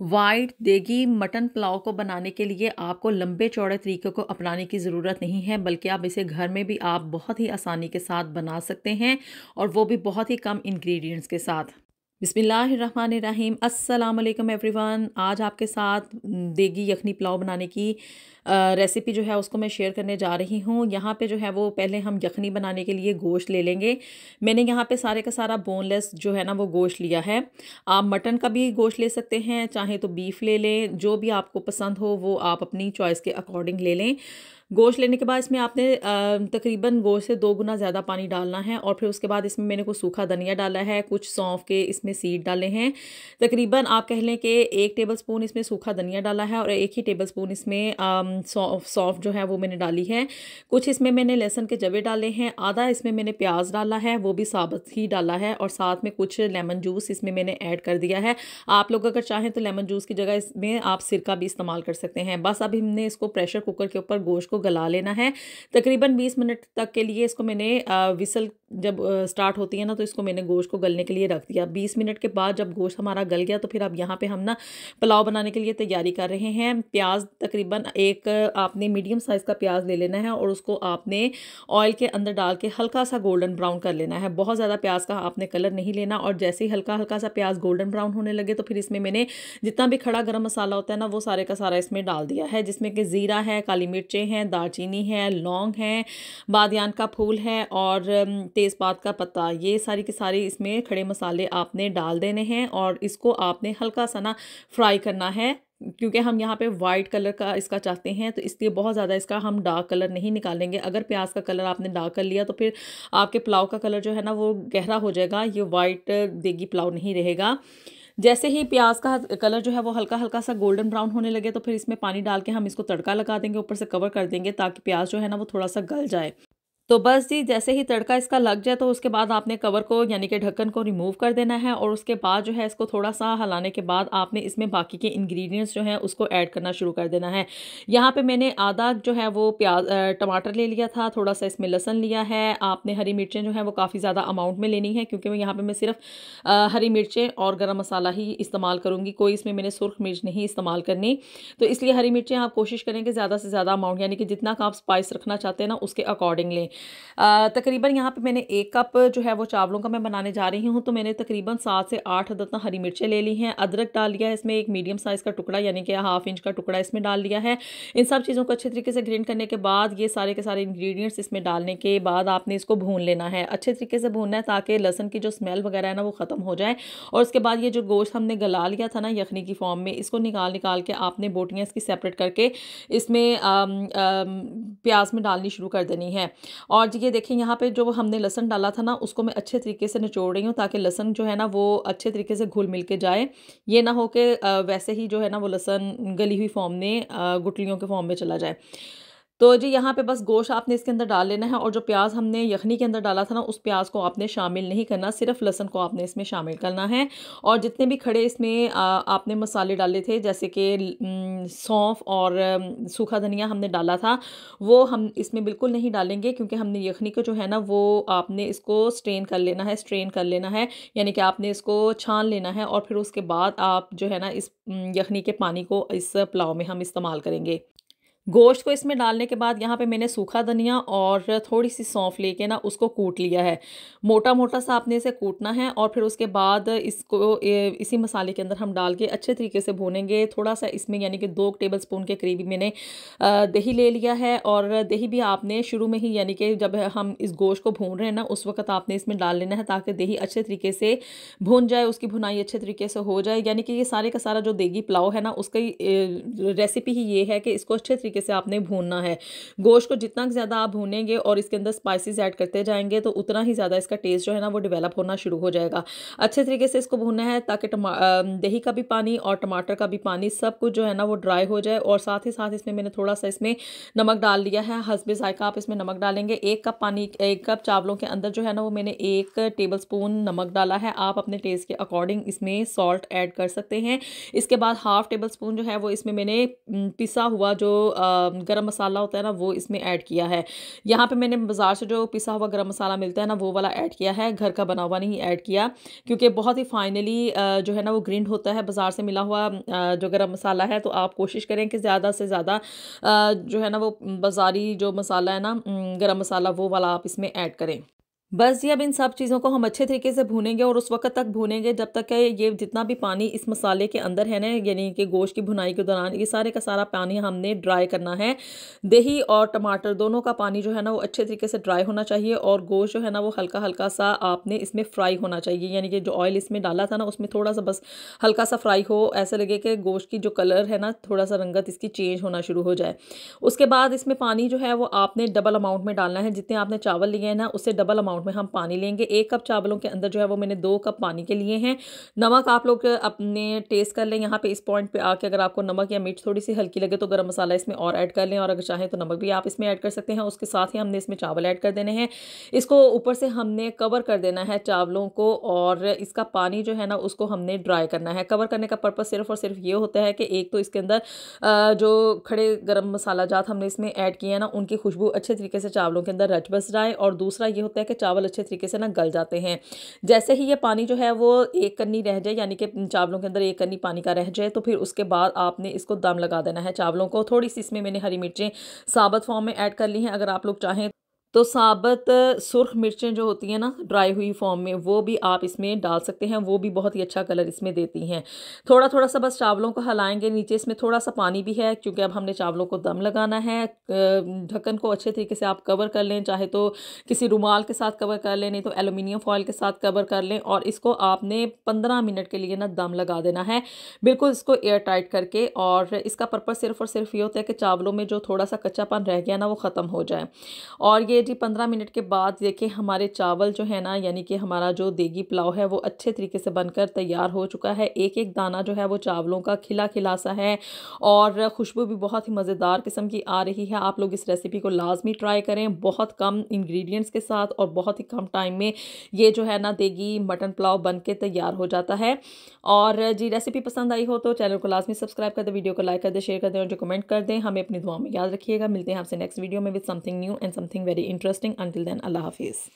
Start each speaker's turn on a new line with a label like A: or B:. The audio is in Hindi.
A: वाइट देगी मटन पुलाव को बनाने के लिए आपको लंबे चौड़े तरीके को अपनाने की ज़रूरत नहीं है, बल्कि आप इसे घर में भी आप बहुत ही आसानी के साथ बना सकते हैं और वो भी बहुत ही कम इंग्रेडिएंट्स के साथ। बिसमीम वालेकुम एवरीवन। आज आपके साथ देगी यखनी पुलाव बनाने की रेसिपी जो है उसको मैं शेयर करने जा रही हूँ। यहाँ पे जो है वो पहले हम यखनी बनाने के लिए गोश्त ले लेंगे। मैंने यहाँ पे सारे का सारा बोनलेस जो है ना वो गोश्त लिया है। आप मटन का भी गोश्त ले सकते हैं, चाहे तो बीफ ले लें, जो भी आपको पसंद हो वो आप अपनी चॉइस के अकॉर्डिंग ले लें। गोश्त लेने के बाद इसमें आपने तकरीबन गोश्त से दो गुना ज़्यादा पानी डालना है और फिर उसके बाद इसमें मैंने कुछ सूखा धनिया डाला है, कुछ सौंफ के इसमें सीड डाले हैं। तकरीबन आप कह लें कि एक टेबल स्पून इसमें सूखा धनिया डाला है और एक ही टेबल स्पून इसमें सौंफ जो है वो मैंने डाली है। कुछ इसमें मैंने लहसुन के जवे डाले हैं, आधा इसमें मैंने प्याज डाला है, वो भी साबत ही डाला है और साथ में कुछ लेमन जूस इसमें मैंने ऐड कर दिया है। आप लोग अगर चाहें तो लेमन जूस की जगह इसमें आप सिरका भी इस्तेमाल कर सकते हैं। बस अभी हमने इसको प्रेशर कुकर के ऊपर गोश्त को गला लेना है। तकरीबन 20 मिनट तक के लिए इसको मैंने विसल जब स्टार्ट होती है ना तो इसको मैंने गोश्त को गलने के लिए रख दिया। 20 मिनट के बाद जब गोश्त हमारा गल गया तो फिर अब यहाँ पे हम ना पुलाव बनाने के लिए तैयारी कर रहे हैं। प्याज तकरीबन एक, आपने मीडियम साइज़ का प्याज ले लेना है और उसको आपने ऑयल के अंदर डाल के हल्का सा गोल्डन ब्राउन कर लेना है। बहुत ज़्यादा प्याज का आपने कलर नहीं लेना और जैसे ही हल्का हल्का सा प्याज गोल्डन ब्राउन होने लगे तो फिर इसमें मैंने जितना भी खड़ा गर्म मसाला होता है ना, वो सारे का सारा इसमें डाल दिया है, जिसमें कि ज़ीरा है, काली मिर्चें हैं, दालचीनी है, लौंग है, बादियान का फूल है और तेज़पात का पत्ता ये सारी के सारी इसमें खड़े मसाले आपने डाल देने हैं और इसको आपने हल्का सा ना फ्राई करना है, क्योंकि हम यहाँ पे वाइट कलर का इसका चाहते हैं तो इसलिए बहुत ज़्यादा इसका हम डार्क कलर नहीं निकालेंगे। अगर प्याज का कलर आपने डार्क कर लिया तो फिर आपके पुलाव का कलर जो है ना वो गहरा हो जाएगा, ये वाइट देगी पुलाव नहीं रहेगा। जैसे ही प्याज का कलर जो है वो हल्का हल्का सा गोल्डन ब्राउन होने लगे तो फिर इसमें पानी डाल के हम इसको तड़का लगा देंगे, ऊपर से कवर कर देंगे, ताकि प्याज जो है ना वो थोड़ा सा गल जाए। तो बस जी, जैसे ही तड़का इसका लग जाए तो उसके बाद आपने कवर को यानी कि ढक्कन को रिमूव कर देना है और उसके बाद जो है इसको थोड़ा सा हलाने के बाद आपने इसमें बाकी के इंग्रेडिएंट्स जो हैं उसको ऐड करना शुरू कर देना है। यहाँ पे मैंने आधा जो है वो प्याज टमाटर ले लिया था थोड़ा सा इसमें लहसन लिया है, आपने हरी मिर्चें जो है वो काफ़ी ज़्यादा अमाउंट में लेनी है क्योंकि मैं यहाँ पर मैं सिर्फ़ हरी मिर्चें और गर्म मसाला ही इस्तेमाल करूँगी, कोई इसमें मैंने सुरख मिर्च नहीं इस्तेमाल करनी। तो इसलिए हरी मिर्चें आप कोशिश करें कि ज़्यादा से ज़्यादा अमाउंट यानी कि जितना का आप स्पाइस रखना चाहते हैं ना, उसके अकॉर्डिंग लें। तकरीबन यहाँ पे मैंने एक कप जो है वो चावलों का मैं बनाने जा रही हूँ तो मैंने तकरीबन सात से आठ अदद हरी मिर्चें ले ली हैं। अदरक डाल लिया है इसमें, एक मीडियम साइज़ का टुकड़ा यानी कि हाफ़ इंच का टुकड़ा इसमें डाल लिया है। इन सब चीज़ों को अच्छे तरीके से ग्रेंड करने के बाद, ये सारे के सारे इंग्रेडिएंट्स इसमें डालने के बाद आपने इसको भून लेना है। अच्छे तरीके से भूनना है ताकि लहसन की जो स्मेल वगैरह है ना वो ख़त्म हो जाए। और उसके बाद ये जो गोश्त हमने गला लिया था ना यखनी की फॉर्म में, इसको निकाल निकाल के आपने बोटियाँ इसकी सेपरेट करके इसमें प्याज में डालनी शुरू कर देनी है। और ये देखिए, यहाँ पे जो हमने लहसन डाला था ना, उसको मैं अच्छे तरीके से निचोड़ रही हूँ ताकि लहसन जो है ना, वो अच्छे तरीके से घुल मिल के जाए। ये ना हो कि वैसे ही जो है ना, वो लहसन गली हुई फॉर्म में गुटलियों के फॉर्म में चला जाए। तो जी, यहाँ पे बस गोश्त आपने इसके अंदर डाल लेना है और जो प्याज हमने यखनी के अंदर डाला था ना, उस प्याज को आपने शामिल नहीं करना, सिर्फ़ लहसन को आपने इसमें शामिल करना है। और जितने भी खड़े इसमें आपने मसाले डाले थे, जैसे कि सौंफ और सूखा धनिया हमने डाला था, वो हम इसमें बिल्कुल नहीं डालेंगे क्योंकि हमने यखनी को जो है ना, वो आपने इसको स्ट्रेन कर लेना है, स्ट्रेन कर लेना है, यानी कि आपने इसको छान लेना है और फिर उसके बाद आप जो है ना, इस यखनी के पानी को इस पुलाव में हम इस्तेमाल करेंगे। गोश्त को इसमें डालने के बाद यहाँ पे मैंने सूखा धनिया और थोड़ी सी सौंफ लेके ना उसको कूट लिया है। मोटा मोटा सा आपने इसे कूटना है और फिर उसके बाद इसको इसी मसाले के अंदर हम डाल के अच्छे तरीके से भूनेंगे। थोड़ा सा इसमें यानी कि दो टेबल स्पून के करीब मैंने दही ले लिया है और दही भी आपने शुरू में ही यानी कि जब हम इस गोश्त को भून रहे हैं ना, उस वक्त आपने इसमें डाल लेना है ताकि दही अच्छे तरीके से भून जाए, उसकी भुनाई अच्छे तरीके से हो जाए। यानी कि ये सारे का सारा जो देगी पुलाव है ना, उसकी रेसिपी ही ये है कि इसको अच्छे तरीके तरीके से आपने भूनना है। गोश्त को जितना ज़्यादा आप भूनेंगे और इसके अंदर स्पाइसेस ऐड करते जाएँगे तो उतना ही ज़्यादा इसका टेस्ट जो है ना वो डेवलप होना शुरू हो जाएगा। अच्छे तरीके से इसको भूनना है ताकि दही का भी पानी और टमाटर का भी पानी सब कुछ जो है ना वो ड्राई हो जाए और साथ ही साथ इसमें मैंने थोड़ा सा इसमें नमक डाल लिया है। हसब जायका आप इसमें नमक डालेंगे। एक कप पानी, एक कप चावलों के अंदर जो है ना वो मैंने एक टेबल स्पून नमक डाला है। आप अपने टेस्ट के अकॉर्डिंग इसमें सॉल्ट ऐड कर सकते हैं। इसके बाद हाफ़ टेबल स्पून जो है वो इसमें मैंने पिसा हुआ जो गरम मसाला होता है ना, वो इसमें ऐड किया है। यहाँ पे मैंने बाज़ार से जो पिसा हुआ गरम मसाला मिलता है ना, वो वाला ऐड किया है। घर का बना हुआ नहीं ऐड किया, क्योंकि बहुत ही फाइनली जो है ना, वो ग्रिंड होता है, बाज़ार से मिला हुआ जो गर्म मसाला है। तो आप कोशिश करें कि ज़्यादा से ज़्यादा जो है ना, वो बाज़ारी जो मसाला है ना गर्म मसाला, वो वाला आप इसमें ऐड करें। बस जी, अब इन सब चीज़ों को हम अच्छे तरीके से भूनेंगे और उस वक्त तक भूनेंगे जब तक ये जितना भी पानी इस मसाले के अंदर है ना, यानी कि गोश्त की भुनाई के दौरान, ये सारे का सारा पानी हमने ड्राई करना है। दही और टमाटर दोनों का पानी जो है ना, वो अच्छे तरीके से ड्राई होना चाहिए और गोश्त जो है ना, वो हल्का हल्का सा आपने इसमें फ्राई होना चाहिए। यानी कि जो ऑयल इसमें डाला था ना, उसमें थोड़ा सा बस हल्का सा फ्राई हो, ऐसे लगे कि गोश्त की जो कलर है ना, थोड़ा सा रंगत इसकी चेंज होना शुरू हो जाए। उसके बाद इसमें पानी जो है, वो आपने डबल अमाउंट में डालना है। जितने आपने चावल लिए हैं ना, उससे डबल अमाउंट में हम पानी लेंगे। एक कप चावलों के अंदर जो है वो मैंने दो कप पानी के लिए हैं। नमक आप लोग अपने टेस्ट कर लें। यहाँ पे इस पॉइंट पे आके अगर आपको नमक या मिर्च थोड़ी सी हल्की लगे तो गर्म मसाला इसमें और ऐड कर लें। और अगर चाहें तो नमक भी आप इसमें ऐड कर सकते हैं। उसके साथ ही हमने इसमें चावल ऐड कर देने हैं। इसको ऊपर से हमने कवर कर देना है चावलों को और इसका पानी जो है ना, उसको हमने ड्राई करना है। कवर करने का पर्पज़ सिर्फ़ और सिर्फ़ ये होता है कि एक तो इसके अंदर जो खड़े गर्म मसाला जात हमने इसमें ऐड किए हैं ना, उनकी खुशबू अच्छे तरीके से चावलों के अंदर रच बस जाए। और दूसरा ये होता है कि चावल अच्छे तरीके से ना गल जाते हैं। जैसे ही ये पानी जो है वो एक कन्नी रह जाए, यानी कि चावलों के अंदर एक कन्नी पानी का रह जाए तो फिर उसके बाद आपने इसको दम लगा देना है चावलों को। थोड़ी सी इसमें मैंने हरी मिर्चें साबत फॉर्म में ऐड कर ली हैं। अगर आप लोग चाहें तो साबत, सुरख मिर्चें जो होती हैं ना ड्राई हुई फॉर्म में, वो भी आप इसमें डाल सकते हैं, वो भी बहुत ही अच्छा कलर इसमें देती हैं। थोड़ा थोड़ा सा बस चावलों को हलाएँगे, नीचे इसमें थोड़ा सा पानी भी है, क्योंकि अब हमने चावलों को दम लगाना है ढक्कन को अच्छे तरीके से आप कवर कर लें, चाहे तो किसी रुमाल के साथ कवर कर लें, नहीं तो एलुमिनियम फॉयल के साथ कवर कर लें, और इसको आपने पंद्रह मिनट के लिए ना दम लगा देना है। बिल्कुल इसको एयर टाइट करके, और इसका पर्पज़ सिर्फ़ और सिर्फ़ ये होता है कि चावलों में जो थोड़ा सा कच्चापन रह गया ना, वो ख़त्म हो जाए। और ये जी पंद्रह मिनट के बाद देखिए हमारे चावल जो है ना, यानी कि हमारा जो देगी पुलाव है, वो अच्छे तरीके से बनकर तैयार हो चुका है। एक एक दाना जो है वो चावलों का खिला खिला सा है और खुशबू भी बहुत ही मज़ेदार किस्म की आ रही है। आप लोग इस रेसिपी को लाजमी ट्राई करें, बहुत कम इंग्रेडिएंट्स के साथ और बहुत ही कम टाइम में ये जो है ना, देगी, मटन पुलाव बन के तैयार हो जाता है। और जी रेसिपी पसंद आई हो तो चैनल को लाजमी सब्सक्राइब कर दें, वीडियो को लाइक कर दे शेयर कर दें और जो कमेंट कर दें, हमें अपनी दुआ में याद रखिएगा। मिलते हैं आपसे नेक्स्ट वीडियो में with something new and something very interesting. Until then, Allah Hafiz.